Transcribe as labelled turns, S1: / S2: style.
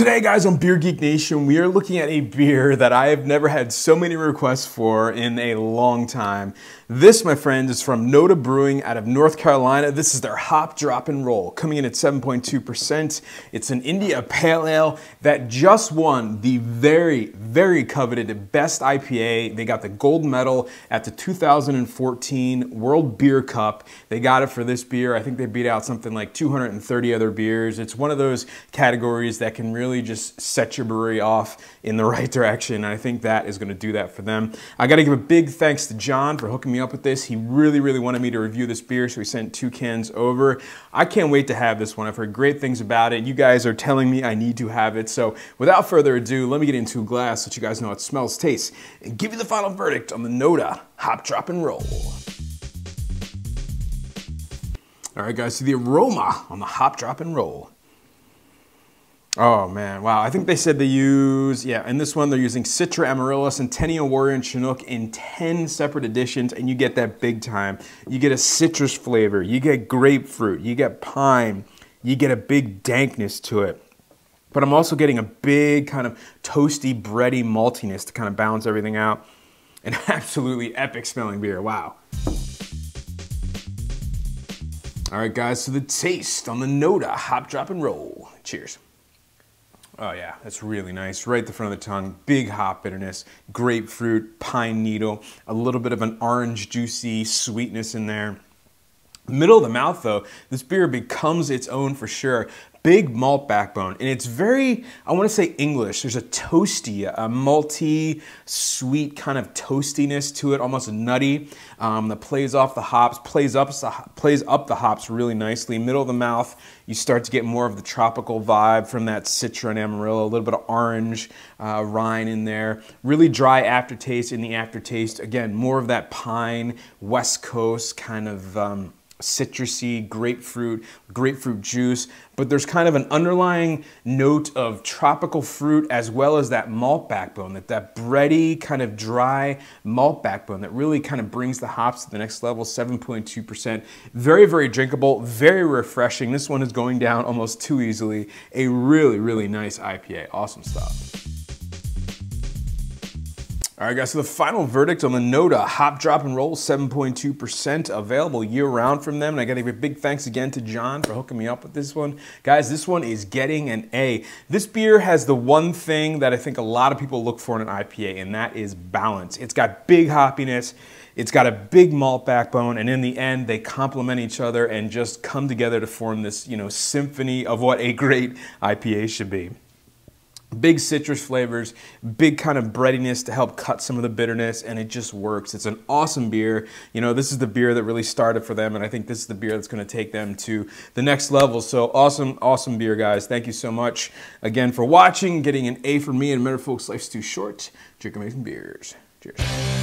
S1: Today, guys, on Beer Geek Nation, we are looking at a beer that I have never had so many requests for in a long time. This, my friends, is from NoDa Brewing out of North Carolina. This is their Hop Drop and Roll, coming in at 7.2%. It's an India Pale Ale that just won the very, very coveted Best IPA. They got the gold medal at the 2014 World Beer Cup. They got it for this beer. I think they beat out something like 230 other beers. It's one of those categories that can really just set your brewery off in the right direction. And I think that is going to do that for them. I got to give a big thanks to John for hooking me up with this. He really, really wanted me to review this beer, so he sent two cans over. I can't wait to have this one. I've heard great things about it. You guys are telling me I need to have it. So without further ado, let me get into a glass so you guys know how it smells, tastes, and give you the final verdict on the NoDa Hop Drop and Roll. All right, guys, so the aroma on the Hop Drop and Roll. Oh man, wow. I think they said they use, yeah, in this one they're using Citra Amarillo, Centennial Warrior, and Chinook in 10 separate editions, and you get that big time. You get a citrus flavor, you get grapefruit, you get pine, you get a big dankness to it. But I'm also getting a big kind of toasty, bready maltiness to kind of balance everything out. An absolutely epic smelling beer, wow. All right, guys, so the taste on the NoDa Hop Drop and Roll. Cheers. Oh yeah, that's really nice. Right at the front of the tongue, big hop bitterness, grapefruit, pine needle, a little bit of an orange juicy sweetness in there. Middle of the mouth though, this beer becomes its own for sure big malt backbone, and it's very, I want to say English. There's a toasty, a malty, sweet kind of toastiness to it, almost nutty, um, that plays off the hops, plays up, plays up the hops really nicely. Middle of the mouth, you start to get more of the tropical vibe from that Citra and Amarillo, a little bit of orange uh, rind in there. Really dry aftertaste in the aftertaste. Again, more of that pine, West Coast kind of um, citrusy grapefruit, grapefruit juice, but there's kind of an underlying note of tropical fruit as well as that malt backbone, that, that bready, kind of dry malt backbone that really kind of brings the hops to the next level, 7.2%. Very, very drinkable, very refreshing. This one is going down almost too easily. A really, really nice IPA. Awesome stuff. All right, guys, so the final verdict on the NoDa Hop Drop and Roll, 7.2% available year round from them. And I got to give a big thanks again to John for hooking me up with this one. Guys, this one is getting an A. This beer has the one thing that I think a lot of people look for in an IPA, and that is balance. It's got big hoppiness. It's got a big malt backbone, and in the end, they complement each other and just come together to form this, you know, symphony of what a great IPA should be. Big citrus flavors, big kind of breadiness to help cut some of the bitterness, and it just works. It's an awesome beer. You know, this is the beer that really started for them, and I think this is the beer that's going to take them to the next level. So awesome, awesome beer, guys. Thank you so much again for watching, getting an A for me. And remember, folks, life's too short. Drink amazing beers. Cheers.